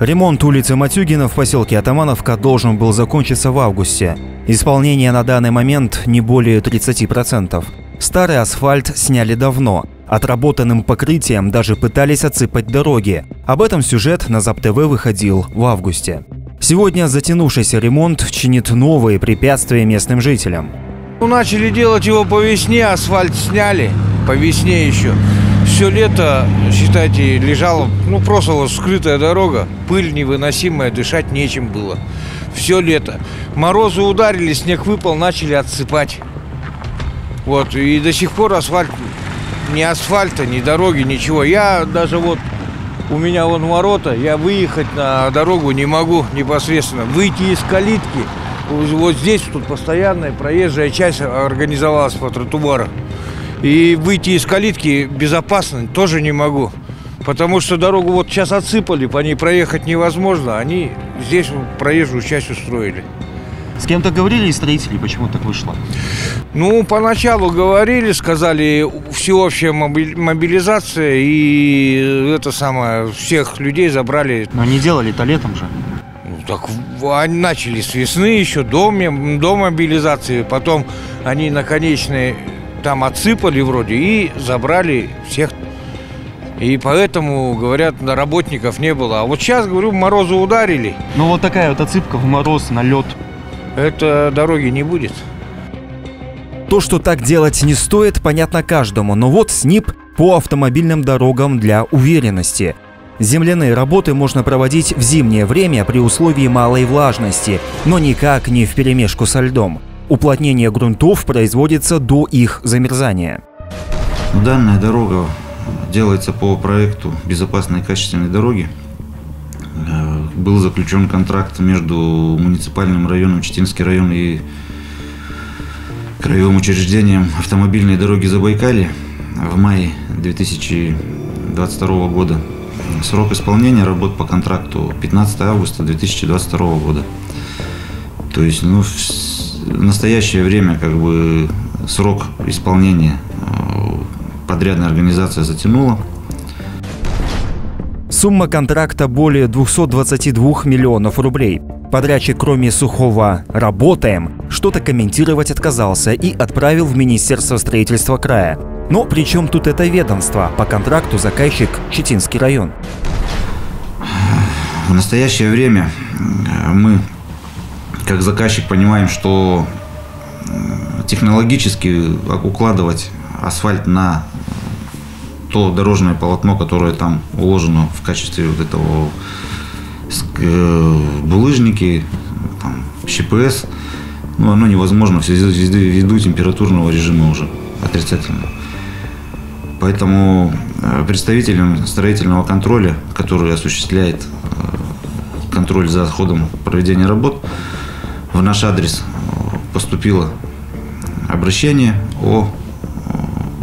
Ремонт улицы Матюгина в поселке Атамановка должен был закончиться в августе. Исполнение на данный момент не более 30%. Старый асфальт сняли давно. Отработанным покрытием даже пытались отсыпать дороги. Об этом сюжет на ЗАП-ТВ выходил в августе. Сегодня затянувшийся ремонт чинит новые препятствия местным жителям. Ну, начали делать его по весне, асфальт сняли, по весне еще. Все лето, считайте, лежала, ну, просто вот скрытая дорога, пыль невыносимая, дышать нечем было. Все лето. Морозы ударили, снег выпал, начали отсыпать. Вот, и до сих пор асфальт, ни асфальта, ни дороги, ничего. Я даже вот, у меня вон ворота, я выехать на дорогу не могу непосредственно. Выйти из калитки, вот здесь тут постоянная проезжая часть организовалась по тротуару. И выйти из калитки безопасно тоже не могу. Потому что дорогу вот сейчас отсыпали, по ней проехать невозможно. Они здесь проезжую часть устроили. С кем-то говорили из строителей, почему так вышло? Ну, поначалу говорили, сказали, всеобщая мобилизация, и это самое, всех людей забрали. Но не делали это летом же. Ну, так они начали с весны еще до, до мобилизации, потом они наконечные там отсыпали вроде и забрали всех. И поэтому, говорят, работников не было. А вот сейчас, говорю, морозы ударили. Ну вот такая вот отсыпка в мороз, на лед это дороги не будет. То, что так делать не стоит, понятно каждому, но вот СНИП по автомобильным дорогам для уверенности. Земляные работы можно проводить в зимнее время при условии малой влажности, но никак не в перемешку со льдом. Уплотнение грунтов производится до их замерзания. Данная дорога делается по проекту безопасной и качественной дороги Э, был заключен контракт между муниципальным районом, Читинский район и краевым учреждением автомобильной дороги Забайкалье в мае 2022 года. Срок исполнения работ по контракту 15 августа 2022 года. То есть, ну, в настоящее время как бы срок исполнения э, подрядная организация затянула. Сумма контракта более 222 миллионов рублей. Подрядчик, кроме сухого «работаем», что-то комментировать отказался и отправил в Министерство строительства края. Но при чем тут это ведомство? По контракту заказчик Читинский район. В настоящее время э, мы, как заказчик, понимаем, что э, технологически укладывать асфальт на то дорожное полотно, которое там уложено в качестве вот этого э, булыжники, там, ЩПС, ну, оно невозможно ввиду температурного режима уже отрицательно. Поэтому э, представителям строительного контроля, который осуществляет контроль за ходом проведения работ, в наш адрес поступило обращение о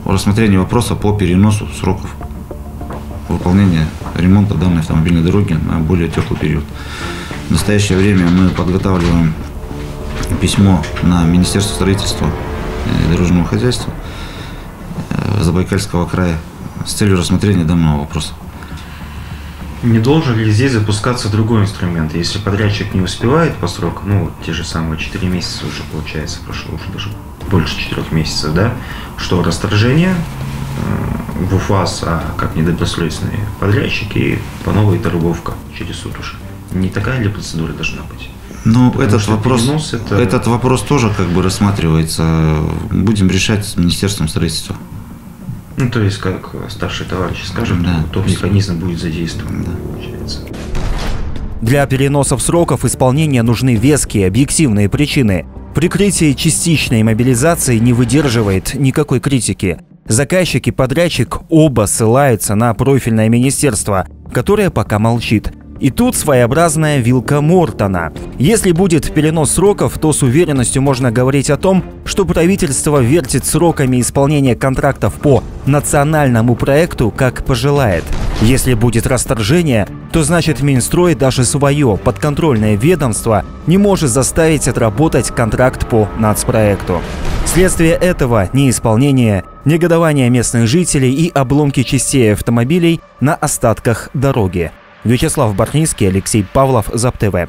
рассмотрение вопроса по переносу сроков выполнения ремонта данной автомобильной дороги на более теплый период. В настоящее время мы подготавливаем письмо на Министерство строительства и дорожного хозяйства э, Забайкальского края с целью рассмотрения данного вопроса. Не должен ли здесь запускаться другой инструмент? Если подрядчик не успевает по сроку, ну, те же самые 4 месяца уже получается, прошло уже даже больше 4 месяцев, да, что расторжение э, в УФАС, а как недобросовестные подрядчики, по новой торговка через суд уже. Не такая ли процедура должна быть? Ну, этот вопрос, это... этот вопрос тоже как бы рассматривается. Будем решать с Министерством строительства. Ну, то есть, как старший товарищ скажет, да. то механизм будет задействован, да. получается. Для переносов сроков исполнения нужны веские объективные причины. Прикрытие частичной мобилизации не выдерживает никакой критики. Заказчик и подрядчик оба ссылаются на профильное министерство, которое пока молчит – и тут своеобразная вилка Мортона. Если будет перенос сроков, то с уверенностью можно говорить о том, что правительство вертит сроками исполнения контрактов по национальному проекту, как пожелает. Если будет расторжение, то значит Минстрой даже свое подконтрольное ведомство не может заставить отработать контракт по нацпроекту. Следствие этого – неисполнение, негодование местных жителей и обломки частей автомобилей на остатках дороги. Вячеслав Барницкий, Алексей Павлов, ЗАП ТВ.